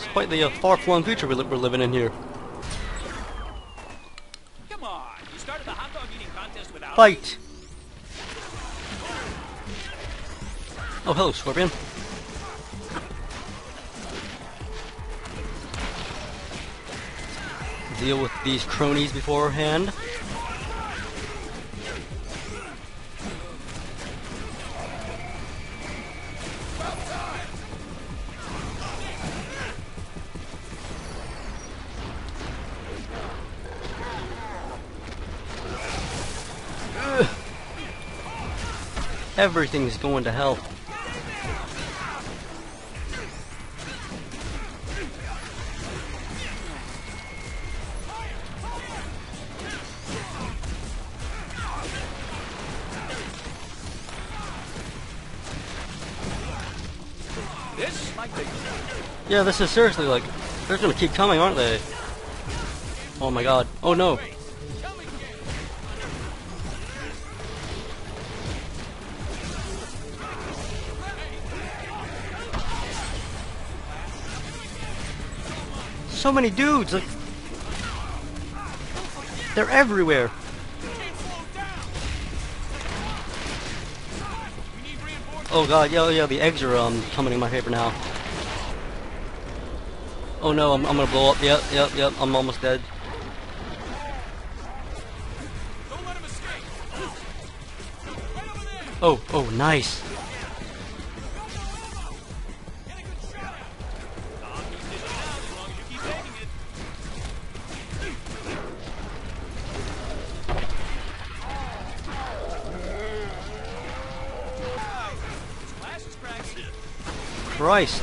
It's quite the uh, far-flung future we li we're living in here. Come on, you started the hot dog eating contest without Fight! Oh, hello, Scorpion. Deal with these cronies beforehand. Everything's going to hell. Yeah, this is seriously like, they're gonna keep coming, aren't they? Oh my god. Oh no. So many dudes, like, they're everywhere. Oh god, yeah, yeah, the eggs are um coming in my favor now. Oh no, I'm, I'm gonna blow up. Yep, yep, yep, I'm almost dead. Oh, oh, nice. Christ.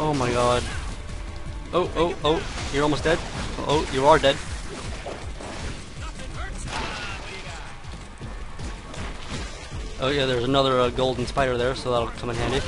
Oh my god. Oh, oh, oh, you're almost dead. Oh, you are dead. Oh yeah, there's another uh, golden spider there, so that'll come in handy.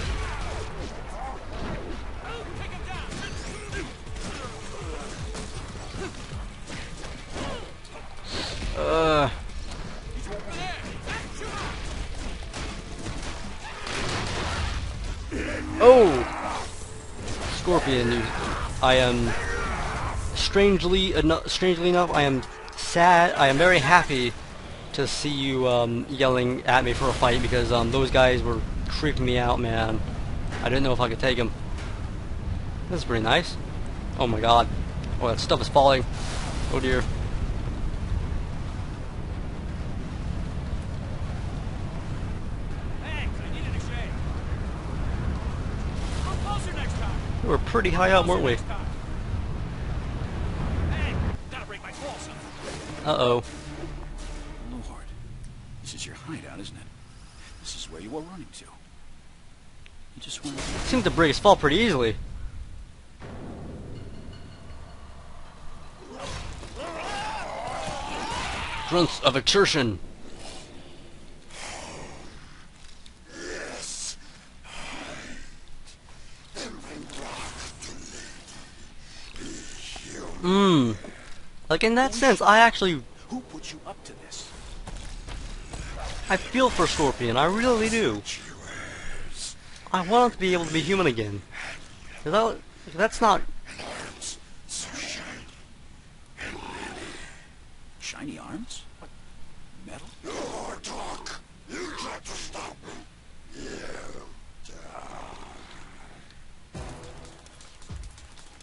You, I am strangely enough, strangely enough, I am sad. I am very happy to see you um, yelling at me for a fight because um, those guys were creeping me out, man. I didn't know if I could take them. This is pretty nice. Oh my god. Oh, that stuff is falling. Oh dear. We were pretty high up, weren't we? Next time. Hey, gotta break my fall, son. Uh-oh. Lord, this is your hideout, isn't it? This is where you were running to. You just went. Seemed to break his fall pretty easily. Grunts of exertion. Mmm. Like in that sense, I actually Who put you up to this? I feel for Scorpion. I really do. I want him to be able to be human again. that, that's not. Shiny arms? What? Metal?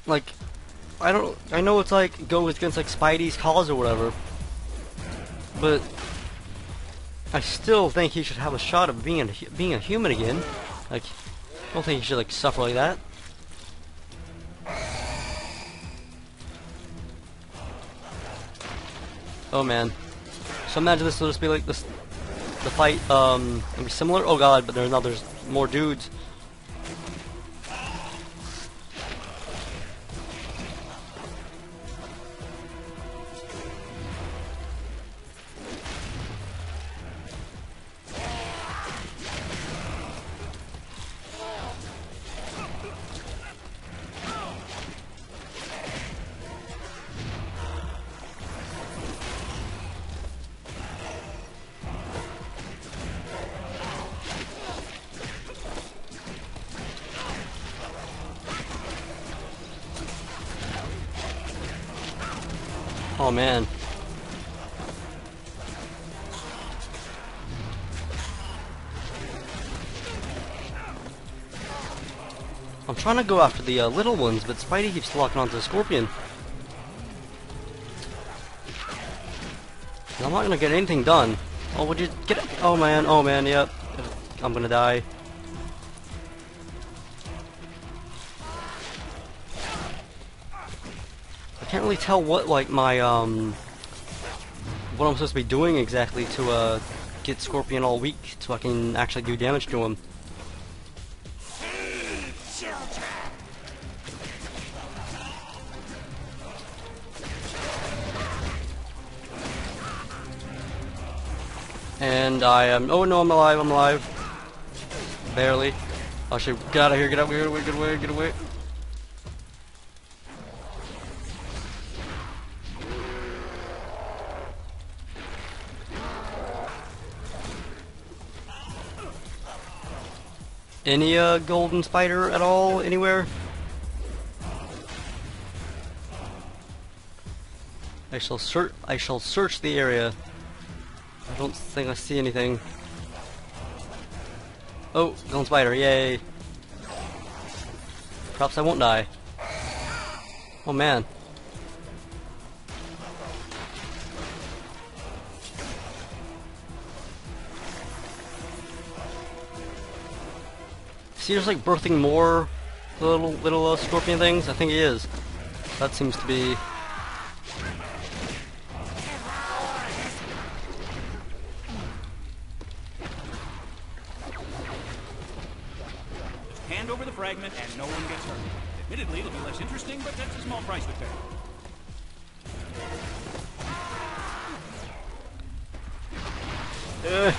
like I don't I know it's like goes against like Spidey's cause or whatever, but I still think he should have a shot of being a, being a human again. Like I don't think he should like suffer like that. Oh man. So imagine this will just be like this the fight um be similar. Oh god, but there's now there's more dudes. Oh man. I'm trying to go after the uh, little ones, but Spidey keeps locking onto the Scorpion. I'm not gonna get anything done. Oh, would you get? Oh man, oh man, yep. I'm gonna die. Can't really tell what, like, my, um... What I'm supposed to be doing exactly to, uh, get Scorpion all weak so I can actually do damage to him. And I am. Oh no, I'm alive. I'm alive. Barely. Oh shit! Get out of here! Get out! of here! Get away! Get away! Get away! Any uh, golden spider at all anywhere? I shall search. I shall search the area. I don't think I see anything. Oh, golden spider! Yay! Perhaps I won't die. Oh man. See, there's like birthing more little little uh, scorpion things. I think he is. That seems to be. Hand over the fragment and no one gets hurt. Admittedly, it'll be less interesting, but that's a small price to pay. Ugh.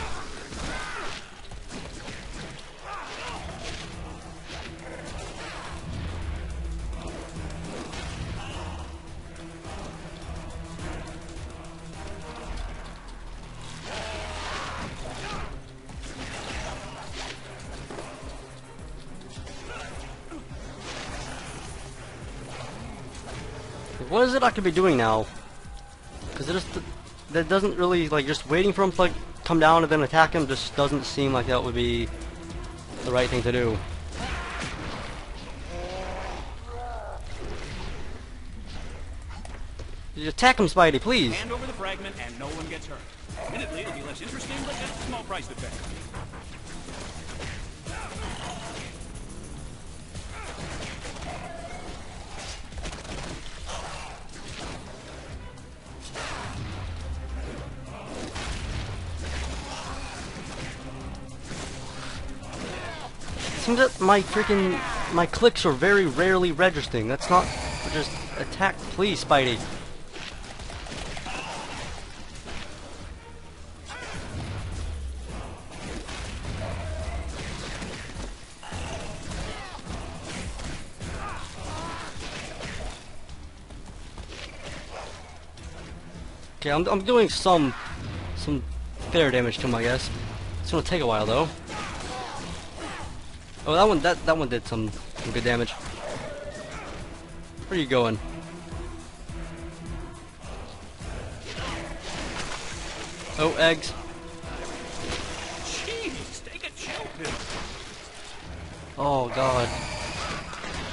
What is it I could be doing now? Because it just that doesn't really like just waiting for him to like come down and then attack him just doesn't seem like that would be the right thing to do. Attack him, Spidey, please. Hand over the fragment and no one gets hurt. Admittedly, it'll be less interesting, but that's a small price to pay. Seems that my freaking my clicks are very rarely registering. That's not just attack, please, Spidey. Okay, I'm, I'm doing some some fair damage to him, I guess. It's gonna take a while though. Oh, that one that that one did some, some good damage. Where are you going? Oh, eggs. Jeez, take a chill pill. Oh God.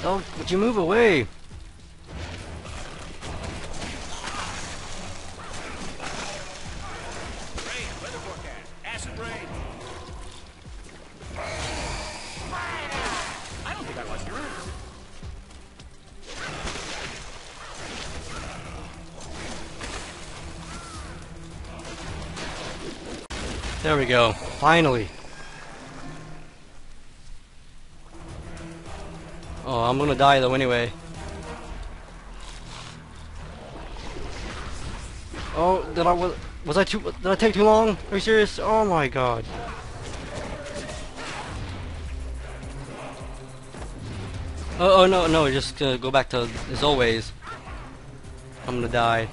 Oh, would you move away? There we go. Finally. Oh, I'm gonna die though anyway. Oh, did I was, was I too did I take too long? Are you serious? Oh my god. Oh, oh no, no, just uh, go back to as always. I'm gonna die.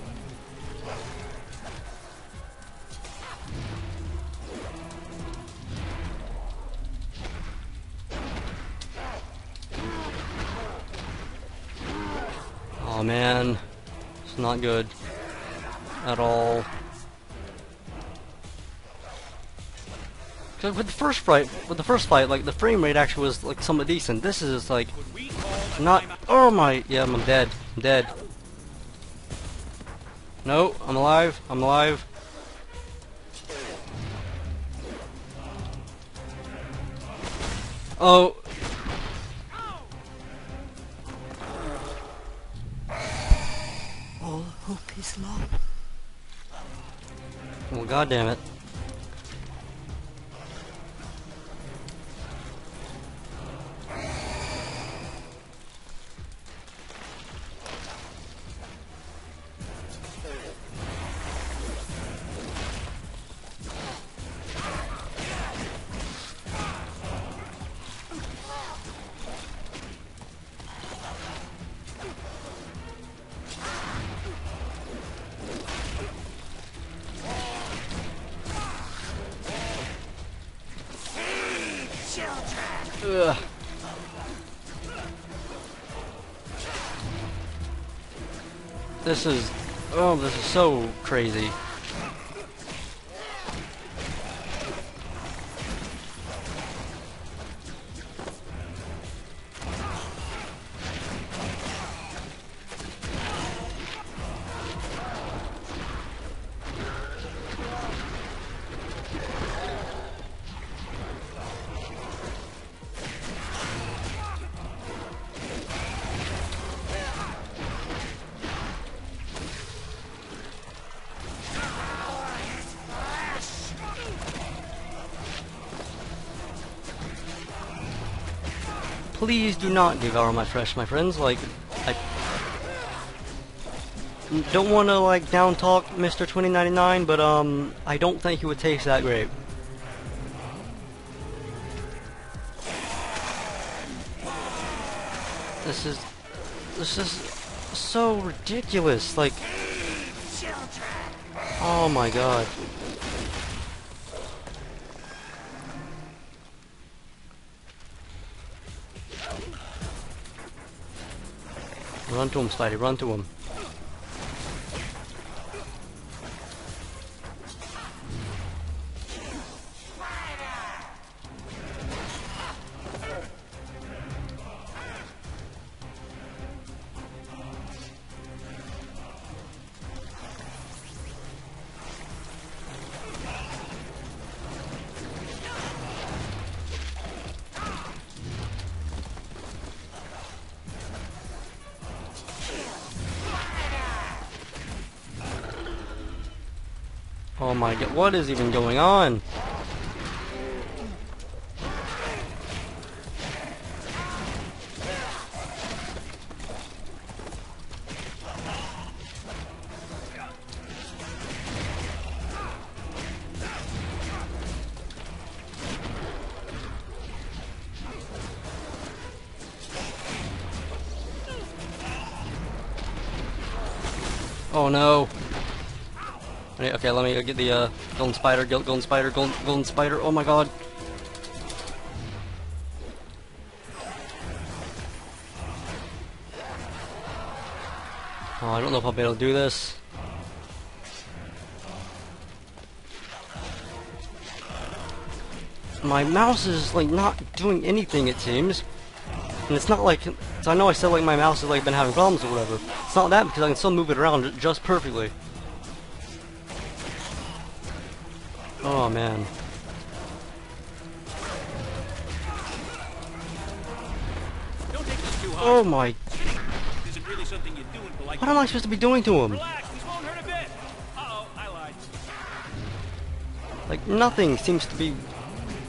Man, it's not good. at all. 'Cause with the first fight, with the first fight, like the frame rate actually was like somewhat decent. This is like not. Oh my! Yeah, I'm dead. I'm dead. No, I'm alive. I'm alive. Oh. Hope is lost. Well, god damn it. This is, oh, this is so crazy. Please do not devour my flesh, my friends. Like, I don't want to like down talk Mr. 2099, but um, I don't think he would taste that great. This is, this is so ridiculous. Like, oh my god. Run to him, Spidey. Run to him. Oh my god, what is even going on? Oh no. Okay, let me get the uh, golden spider, golden spider, golden, golden spider. Oh my god. Oh, I don't know if I'll be able to do this. My mouse is like not doing anything. It seems, and it's not like. So I know I said like my mouse has like been having problems or whatever. It's not that because I can still move it around just perfectly. Oh man. Don't take this too hard. Oh my. Really something you do in polite. What am I supposed to be doing to him? Relax. This won't hurt a bit. Uh-oh, I lied. Like nothing seems to be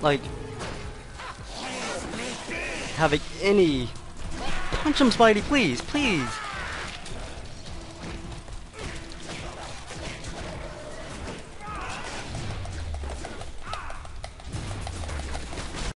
like having any. Punch him, Spidey, please, please.